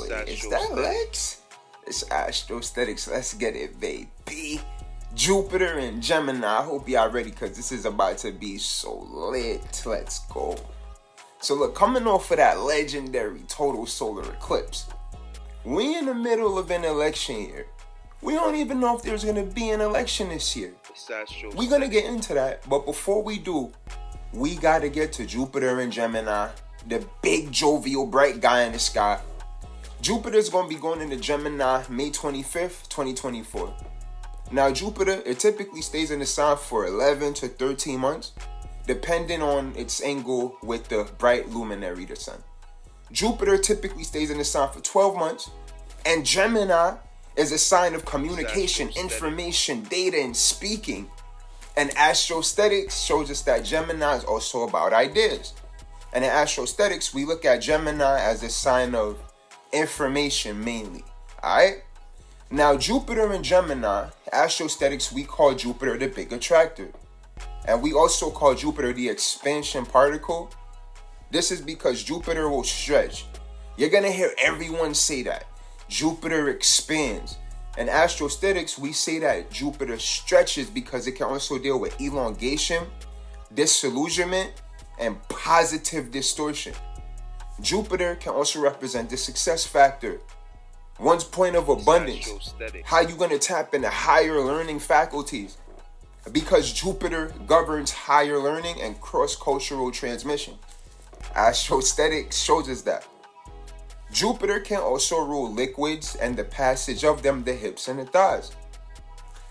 wait. Is that Lex? It's Astrostetics. Let's get it, baby. Jupiter and Gemini. I hope y'all ready because this is about to be so lit. Let's go. So look, coming off of that legendary total solar eclipse, we in the middle of an election year. We don't even know if there's gonna be an election this year. We're gonna get into that, but before we do, we gotta get to Jupiter and Gemini, the big jovial bright guy in the sky. Jupiter's gonna be going into Gemini May 25th, 2024. Now, Jupiter, it typically stays in the sign for 11 to 13 months, depending on its angle with the bright luminary, the sun. Jupiter typically stays in the sign for 12 months, and Gemini is a sign of communication, information, data, and speaking. And astrostetics shows us that Gemini is also about ideas. And in astrostetics, we look at Gemini as a sign of information mainly. Alright? Now, Jupiter and Gemini, astrostetics, we call Jupiter the big attractor. And we also call Jupiter the expansion particle. This is because Jupiter will stretch. You're going to hear everyone say that. Jupiter expands. In astrostetics, we say that Jupiter stretches because it can also deal with elongation, disillusionment, and positive distortion. Jupiter can also represent the success factor, one's point of abundance, how you going to tap into higher learning faculties, because Jupiter governs higher learning and cross-cultural transmission. Astrostetics shows us that. Jupiter can also rule liquids and the passage of them, the hips and the thighs.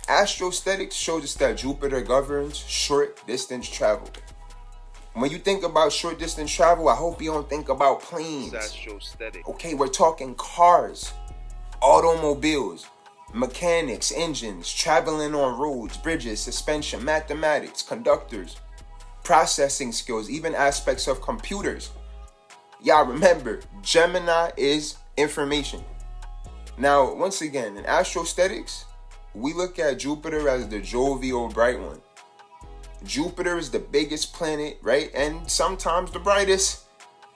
Astrostetics shows us that Jupiter governs short distance travel. When you think about short distance travel, I hope you don't think about planes. Okay, we're talking cars, automobiles, mechanics, engines, traveling on roads, bridges, suspension, mathematics, conductors, processing skills, even aspects of computers. Y'all remember, Gemini is information. Now, once again, in astrostetics, we look at Jupiter as the jovial bright one. Jupiter is the biggest planet, right? And sometimes the brightest,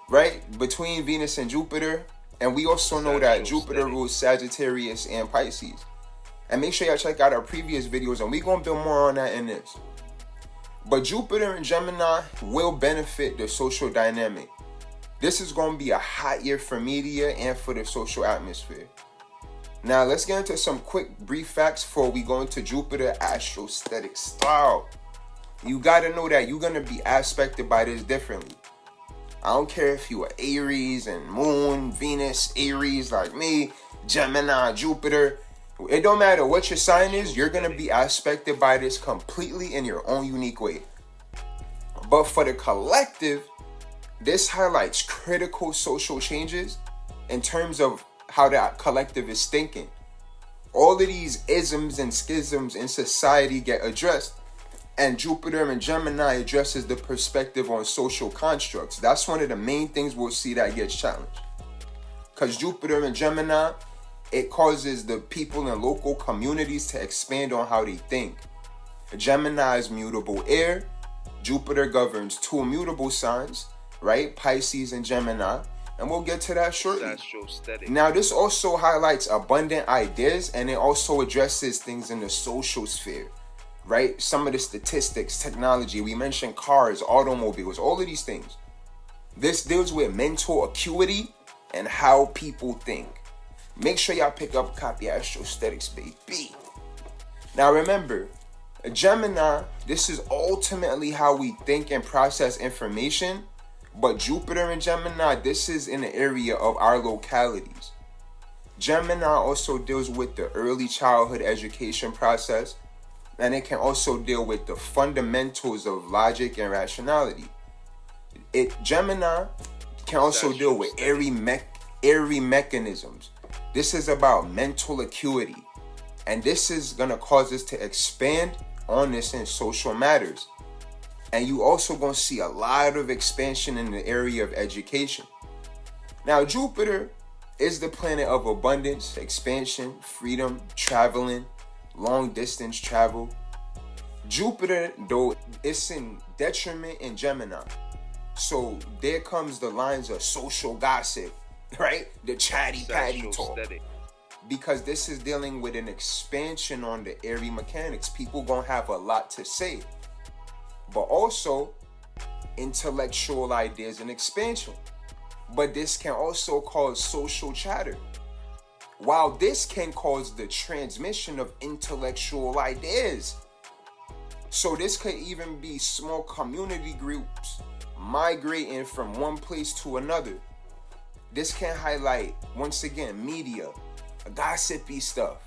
right? Between Venus and Jupiter. And we also know that Jupiter rules Sagittarius and Pisces. And make sure y'all check out our previous videos, and we're gonna build more on that in this. But Jupiter and Gemini will benefit the social dynamic. This is going to be a hot year for media and for the social atmosphere. Now, let's get into some quick, brief facts before we go into Jupiter astrostetic style. You got to know that you're to be aspected by this differently. I don't care if you are Aries and Moon, Venus, Aries like me, Gemini, Jupiter. It don't matter what your sign is, you're to be aspected by this completely in your own unique way. But for the collective, this highlights critical social changes in terms of how that collective is thinking. All of these isms and schisms in society get addressed, and Jupiter and Gemini addresses the perspective on social constructs. That's one of the main things we'll see that gets challenged. Because Jupiter and Gemini, it causes the people in local communities to expand on how they think. Gemini is mutable air. Jupiter governs two immutable signs, right? Pisces and Gemini. And we'll get to that shortly. Now, this also highlights abundant ideas and it also addresses things in the social sphere, right? Some of the statistics, technology, we mentioned cars, automobiles, all of these things. This deals with mental acuity and how people think. Make sure y'all pick up a copy of Astrostetics, baby. Now, remember, a Gemini, this is ultimately how we think and process information but Jupiter and Gemini, this is in the area of our localities. Gemini also deals with the early childhood education process, and it can also deal with the fundamentals of logic and rationality. It Gemini can also deal with airy, me- airy mechanisms. This is about mental acuity, and this is gonna cause us to expand on this in social matters. And you also going to see a lot of expansion in the area of education. Now, Jupiter is the planet of abundance, expansion, freedom, traveling, long distance travel. Jupiter, though, it's in detriment in Gemini. So there comes the lines of social gossip, right? The chatty patty talk. Aesthetic. Because this is dealing with an expansion on the airy mechanics. People gonna have a lot to say. But also intellectual ideas and expansion. But this can also cause social chatter. While this can cause the transmission of intellectual ideas. So this could even be small community groups migrating from one place to another. This can highlight, once again, media, gossipy stuff,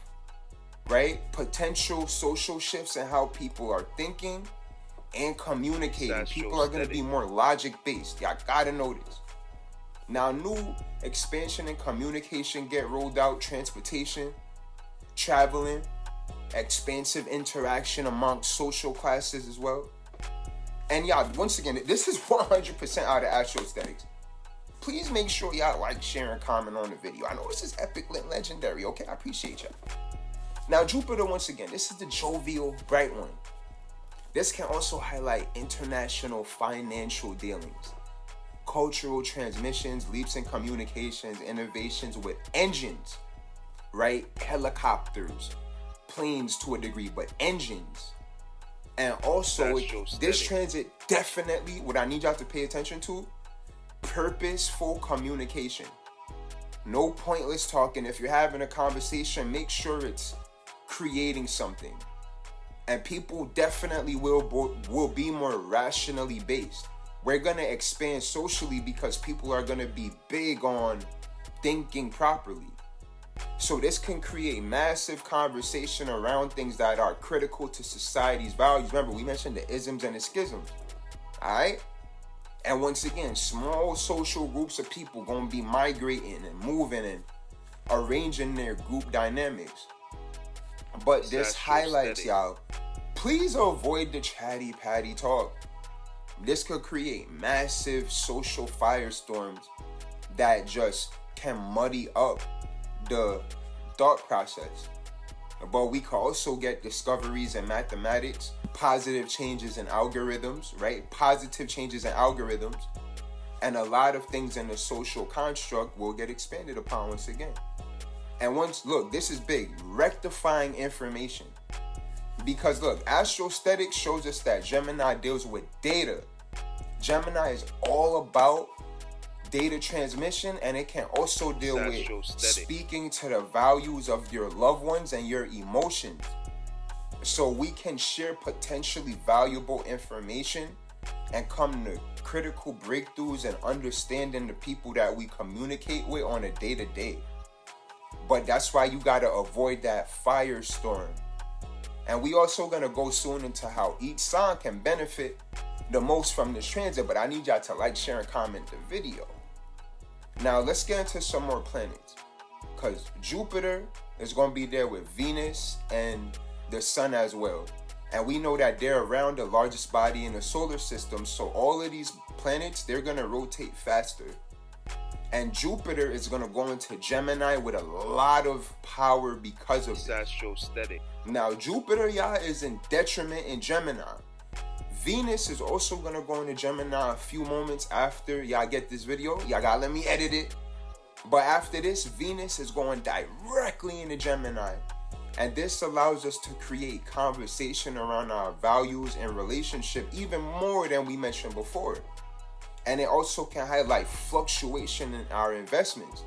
right? Potential social shifts in how people are thinking and communicating. That's people are going to be more logic based. Y'all gotta know this. Now, new expansion and communication get rolled out, transportation, traveling, expansive interaction amongst social classes as well. And y'all, once again, this is 100% out of Astro Aesthetics. Please make sure y'all like, share, and comment on the video. I know this is epic, lit, legendary, okay? I appreciate y'all. Now, Jupiter, once again, this is the jovial, bright one. This can also highlight international financial dealings, cultural transmissions, leaps in communications, innovations with engines, right? Helicopters, planes to a degree, but engines. And also, this transit definitely, what I need y'all to pay attention to, purposeful communication. No pointless talking. If you're having a conversation, make sure it's creating something. And people definitely will will be more rationally based. We're gonna expand socially because people are gonna be big on thinking properly. So this can create massive conversation around things that are critical to society's values. Remember, we mentioned the isms and the schisms. Alright? And once again, small social groups of people gonna be migrating and moving and arranging their group dynamics. But this highlights, steady. y'all. Please avoid the chatty patty talk. This could create massive social firestorms that just can muddy up the thought process. But we could also get discoveries in mathematics, positive changes in algorithms, right? Positive changes in algorithms. And a lot of things in the social construct will get expanded upon once again. And once, look, this is big rectifying information. Because look, Astrostatic shows us that Gemini deals with data. Gemini is all about data transmission and it can also deal with speaking to the values of your loved ones and your emotions. So we can share potentially valuable information and come to critical breakthroughs and understanding the people that we communicate with on a day to day. But that's why you gotta avoid that firestorm. And we also gonna go soon into how each song can benefit the most from this transit. But I need y'all to like, share, and comment the video. Now let's get into some more planets. Cause Jupiter is gonna be there with Venus and the Sun as well. And we know that they're around the largest body in the solar system. So all of these planets, they're gonna rotate faster. And Jupiter is gonna go into Gemini with a lot of power because of astrostatic. Now, Jupiter, y'all, is in detriment in Gemini. Venus is also gonna go into Gemini a few moments after y'all get this video. Y'all gotta let me edit it. But after this, Venus is going directly into Gemini. And this allows us to create conversation around our values and relationship even more than we mentioned before. And it also can highlight fluctuation in our investments.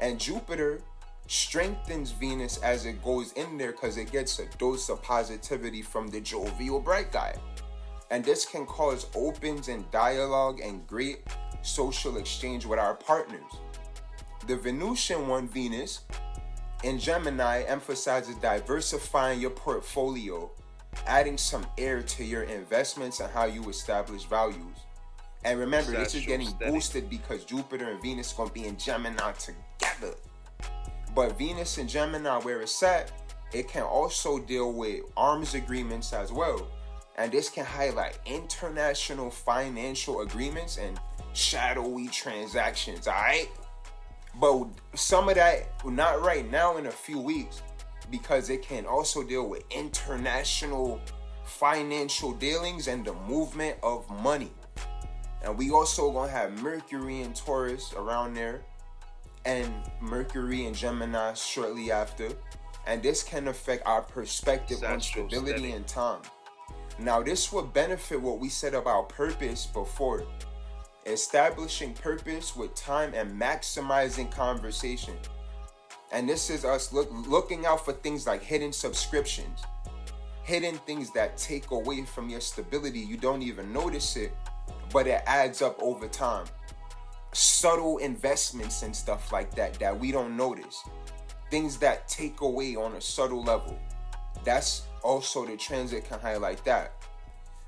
And Jupiter strengthens Venus as it goes in there because it gets a dose of positivity from the jovial bright guy. And this can cause opens and dialogue and great social exchange with our partners. The Venusian one, Venus, in Gemini emphasizes diversifying your portfolio, adding some air to your investments and how you establish values. And remember, this is getting steady. boosted because Jupiter and Venus gonna be in Gemini together. But Venus and Gemini, where it's at, it can also deal with arms agreements as well. And this can highlight international financial agreements and shadowy transactions, alright? But some of that, not right now, in a few weeks, because it can also deal with international financial dealings and the movement of money. And we also gonna have Mercury and Taurus around there. and Mercury and Gemini shortly after. And this can affect our perspective on stability and time. Now, this will benefit what we said about purpose before establishing purpose with time and maximizing conversation. And this is us look, looking out for things like hidden subscriptions, hidden things that take away from your stability. You don't even notice it, but it adds up over time. Subtle investments and stuff like that that we don't notice. Things that take away on a subtle level. That's also the transit can highlight that.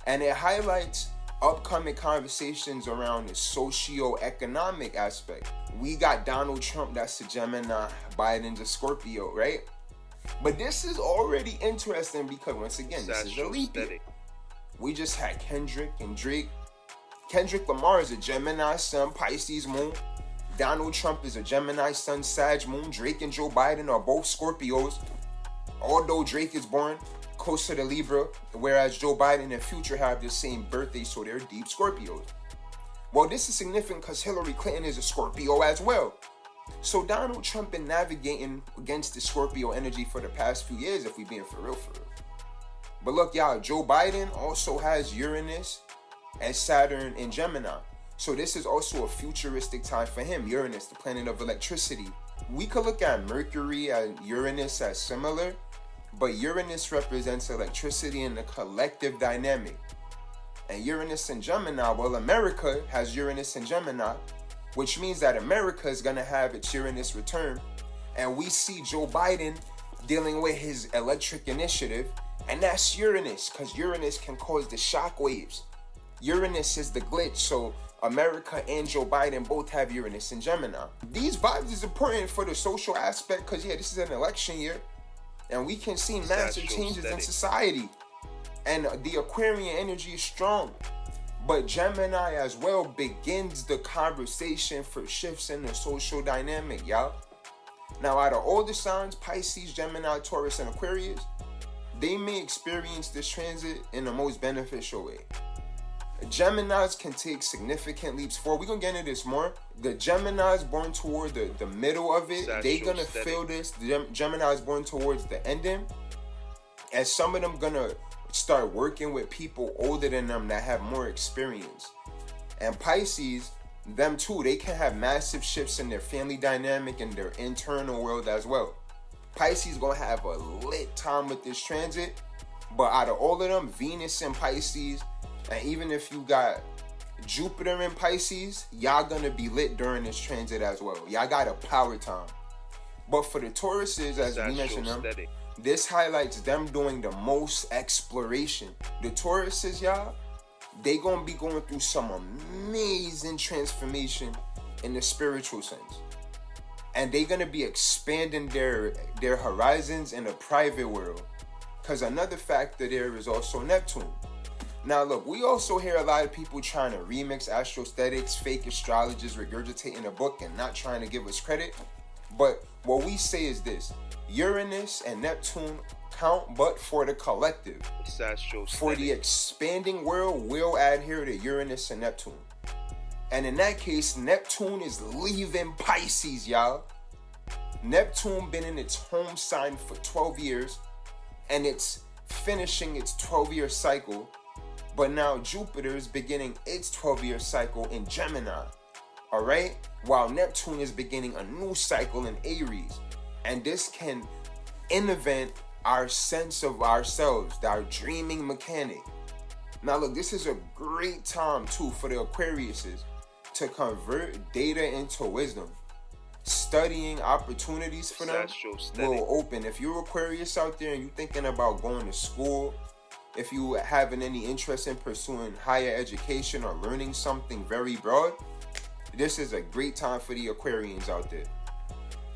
And it highlights upcoming conversations around the socio-economic aspect. We got Donald Trump, that's a Gemini, Biden's a Scorpio, right? But this is already interesting because once again, this is a leap year. We just had Kendrick and Drake. Kendrick Lamar is a Gemini Sun, Pisces Moon. Donald Trump is a Gemini Sun, Sag Moon. Drake and Joe Biden are both Scorpios. Although Drake is born closer to Libra, whereas Joe Biden and Future have the same birthday, so they're deep Scorpios. Well, this is significant because Hillary Clinton is a Scorpio as well. So Donald Trump been navigating against the Scorpio energy for the past few years, if we being for real, for real. But look, y'all, Joe Biden also has Uranus and Saturn in Gemini. So this is also a futuristic time for him. Uranus, the planet of electricity. We could look at Mercury and Uranus as similar, but Uranus represents electricity and the collective dynamic. And Uranus and Gemini, well, America has Uranus and Gemini, which means that America is going to have its Uranus return. And we see Joe Biden dealing with his electric initiative, and that's Uranus, because Uranus can cause the shock waves. Uranus is the glitch, so America and Joe Biden both have Uranus and Gemini. These vibes is important for the social aspect, because yeah, this is an election year and we can see massive changes in society. And the Aquarian energy is strong. But Gemini as well begins the conversation for shifts in the social dynamic, y'all. Now, out of all the signs, Pisces, Gemini, Taurus, and Aquarius, they may experience this transit in the most beneficial way. Geminis can take significant leaps forward. We're gonna get into this more. The Geminis born toward the, the middle of it, they're gonna steady. feel this. The Gem- Geminis born towards the ending. And some of them gonna start working with people older than them that have more experience. And Pisces, them too, they can have massive shifts in their family dynamic and their internal world as well. Pisces gonna have a lit time with this transit, but out of all of them, Venus and Pisces and even if you got Jupiter in Pisces, y'all gonna be lit during this transit as well. Y'all got a power time. But for the Tauruses, as we mentioned them, this highlights them doing the most exploration. The Tauruses, y'all, they gonna be going through some amazing transformation in the spiritual sense. And they gonna be expanding their their horizons in the private world. Cause another factor there is also Neptune. Now, look, we also hear a lot of people trying to remix astrostetics, fake astrologers regurgitating a book and not trying to give us credit. But what we say is this Uranus and Neptune count, but for the collective. For the expanding world, we'll adhere to Uranus and Neptune. And in that case, Neptune is leaving Pisces, y'all. Neptune been in its home sign for 12 years, and it's finishing its 12 year cycle but now Jupiter is beginning its 12 year cycle in Gemini. All right? While Neptune is beginning a new cycle in Aries. And this can invent our sense of ourselves, our dreaming mechanic. Now, look, this is a great time too for the Aquariuses to convert data into wisdom. Studying opportunities for them will open. If you're Aquarius out there and you're thinking about going to school, if you having any interest in pursuing higher education or learning something very broad, this is a great time for the Aquarians out there.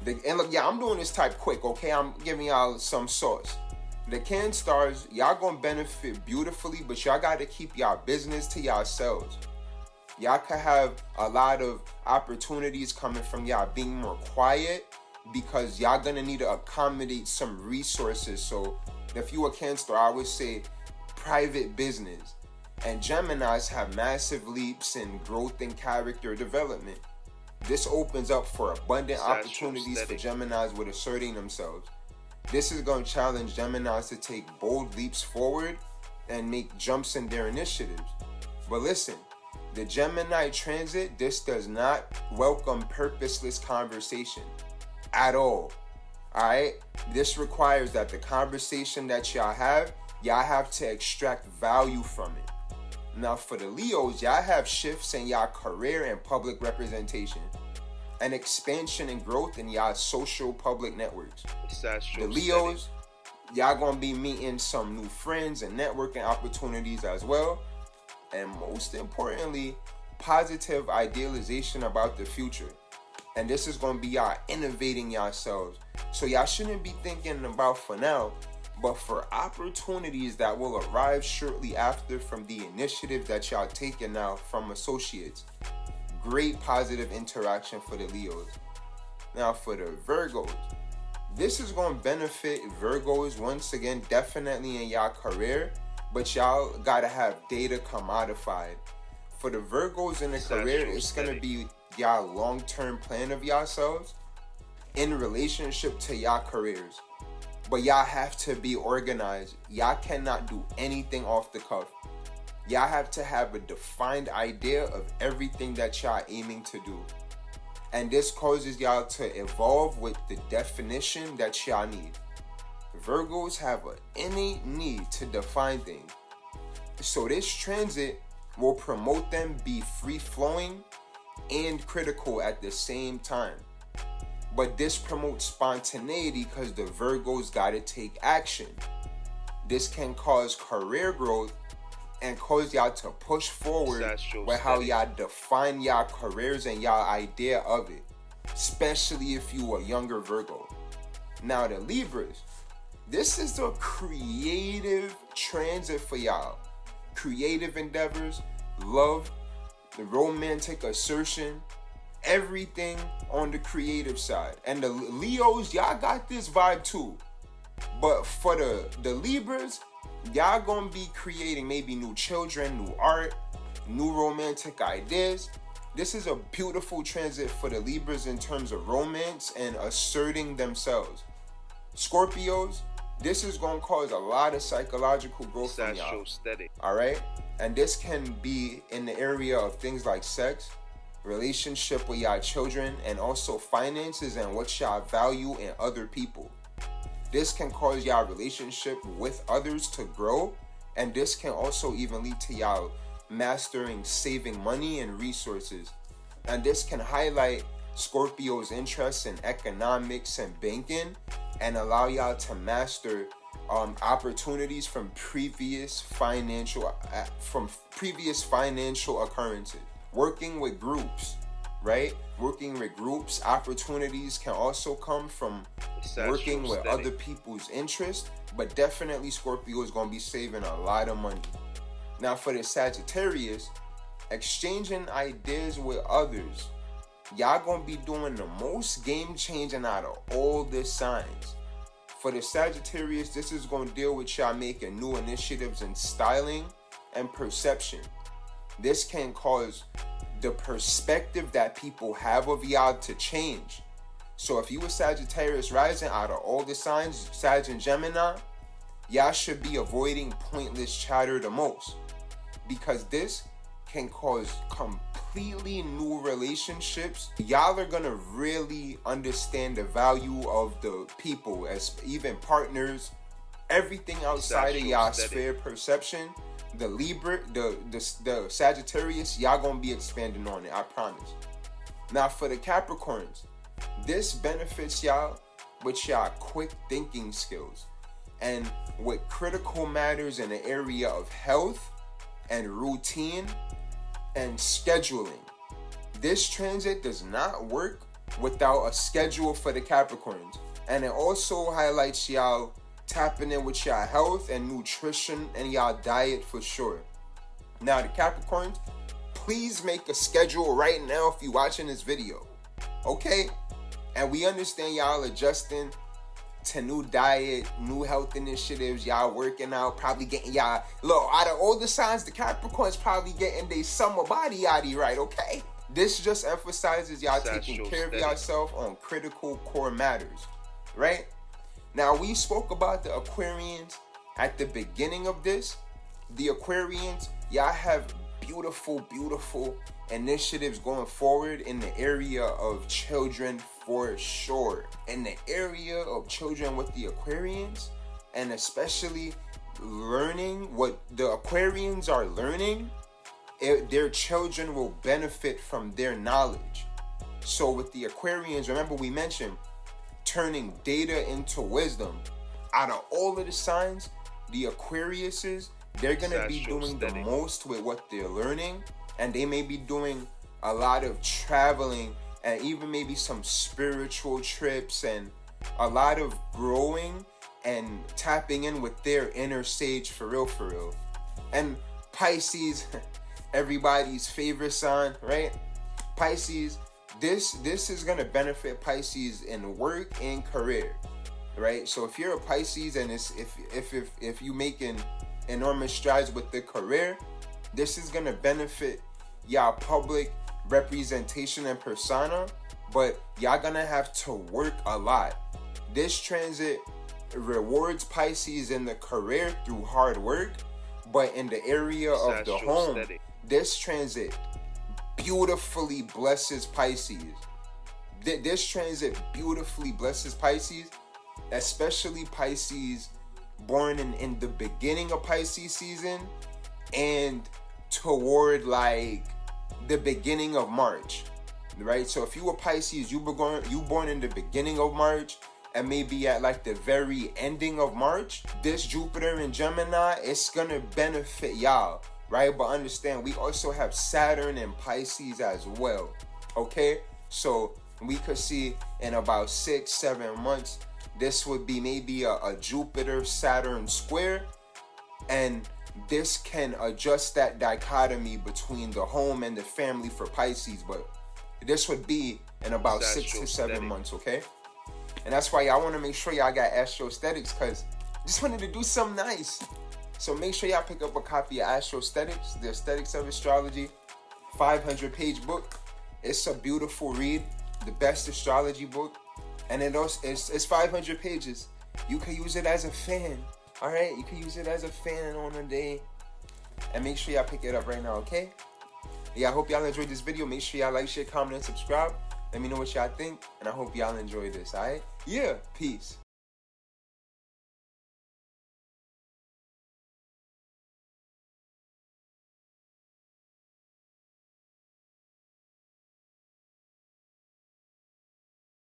The, and look, yeah, I'm doing this type quick, okay? I'm giving y'all some sauce. The Can Stars, y'all gonna benefit beautifully, but y'all gotta keep y'all business to yourselves. Y'all could have a lot of opportunities coming from y'all being more quiet because y'all gonna need to accommodate some resources. So if you a Can Star, I would say private business. And Geminis have massive leaps in growth and character development. This opens up for abundant opportunities for Geminis with asserting themselves. This is going to challenge Geminis to take bold leaps forward and make jumps in their initiatives. But listen, the Gemini transit, this does not welcome purposeless conversation at all. All right? This requires that the conversation that y'all have, y'all have to extract value from it. Now, for the Leos, y'all have shifts in y'all career and public representation, an expansion and growth in y'all social public networks. The Leos, y'all gonna be meeting some new friends and networking opportunities as well. And most importantly, positive idealization about the future. And this is gonna be y'all innovating yourselves. So y'all shouldn't be thinking about for now, but for opportunities that will arrive shortly after from the initiative that y'all taking now from associates. Great positive interaction for the Leos. Now for the Virgos, this is going to benefit Virgos once again, definitely in y'all career, but y'all got to have data commodified. For the Virgos in the career, it's going to be y'all long term plan of yourselves in relationship to y'all careers. But y'all have to be organized. Y'all cannot do anything off the cuff. Y'all have to have a defined idea of everything that y'all aiming to do. And this causes y'all to evolve with the definition that y'all need. Virgos have an innate need to define things. So this transit will promote them be free flowing and critical at the same time. But this promotes spontaneity because the Virgos gotta take action. This can cause career growth and cause y'all to push forward with how y'all define y'all careers and y'all idea of it. Especially if you a younger Virgo. Now the Libras, this is a creative transit for y'all. Creative endeavors, love, the romantic assertion, everything on the creative side. And the Leos, y'all got this vibe too. But for the the Libras, y'all gonna be creating maybe new children, new art, new romantic ideas. This is a beautiful transit for the Libras in terms of romance and asserting themselves. Scorpios, this is gonna cause a lot of psychological growth for y'all. All right, and this can be in the area of things like sex, relationship with y'all children, and also finances and what y'all value in other people. This can cause y'all relationship with others to grow, and this can also even lead to y'all mastering saving money and resources. And this can highlight Scorpio's interest in economics and banking and allow y'all to master um, opportunities from previous financial uh, from previous financial occurrences working with groups, right? Working with groups, opportunities can also come from working with steady. other people's interests, but definitely Scorpio is going to be saving a lot of money. Now, for the Sagittarius, exchanging ideas with others, y'all going to be doing the most game changing out of all the signs. For the Sagittarius, this is going to deal with y'all making new initiatives in styling and perception. This can cause the perspective that people have of y'all to change. So if you were Sagittarius rising out of all the signs, Sag and Gemini, y'all should be avoiding pointless chatter the most. Because this can cause completely new relationships. Y'all are gonna really understand the value of the people as even partners, everything outside of y'all sphere perception the Libra, the, the the Sagittarius, y'all gonna be expanding on it. I promise. Now for the Capricorns, this benefits y'all with y'all quick thinking skills and with critical matters in the area of health and routine and scheduling. This transit does not work without a schedule for the Capricorns. And it also highlights y'all tapping in with your health and nutrition and your diet for sure. Now, the Capricorns, please make a schedule right now if you're watching this video. Okay? And we understand y'all adjusting to new diet, new health initiatives, y'all working out, probably getting y'all look out of all the signs, the Capricorns probably getting their summer body yaddy right, okay? This just emphasizes y'all taking care of yourself on critical core matters, right? Now we spoke about the Aquarians at the beginning of this. The Aquarians, y'all have beautiful, beautiful initiatives going forward in the area of children for sure. In the area of children with the Aquarians, and especially learning what the Aquarians are learning it, their children will benefit from their knowledge. So, with the Aquarians, remember we mentioned turning data into wisdom. Out of all of the signs, the Aquariuses, they're going to be doing steady. the most with what they're learning, and they may be doing a lot of traveling and even maybe some spiritual trips and a lot of growing and tapping in with their inner sage for real, for real. And Pisces, everybody's favorite sign, right? Pisces, this this is gonna benefit Pisces in work and career, right? So if you're a Pisces and it's if if if if you making enormous strides with the career, this is gonna benefit y'all public representation and persona, but y'all gonna have to work a lot. This transit rewards Pisces in the career through hard work, but in the area of the home, steady this transit beautifully blesses Pisces. This transit beautifully blesses Pisces, especially Pisces born in, in the beginning of Pisces season and toward like the beginning of March. Right? So if you were Pisces, you were born you born in the beginning of March and maybe at like the very ending of March, this Jupiter in Gemini, it's gonna benefit y'all right? But understand, we also have Saturn and Pisces as well, okay? So we could see in about six, seven months, this would be maybe a, a Jupiter Saturn square, and this can adjust that dichotomy between the home and the family for Pisces, but this would be in about six to seven months, okay? And that's why y'all want to make sure y'all got Astro Aesthetics because just wanted to do something nice. So make sure y'all pick up a copy of Astro Aesthetics, the Aesthetics of Astrology, 500 page book. It's a beautiful read, the best astrology book, and it also it's, it's 500 pages. You can use it as a fan. All right, you can use it as a fan on a day, and make sure y'all pick it up right now. Okay? Yeah, I hope y'all enjoyed this video. Make sure y'all like, share, comment, and subscribe. Let me know what y'all think, and I hope y'all enjoy this. All right? Yeah. Peace.